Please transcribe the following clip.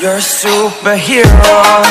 You're a superhero